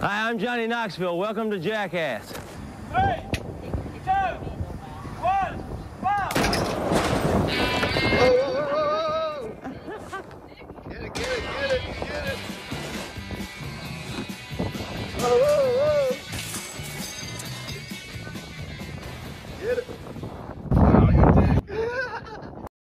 Hi, I'm Johnny Knoxville. Welcome to Jackass. Three, two, one, fire! Oh, whoa, whoa, whoa. Get it, get it, get it, get it. Whoa, whoa, whoa. Get it.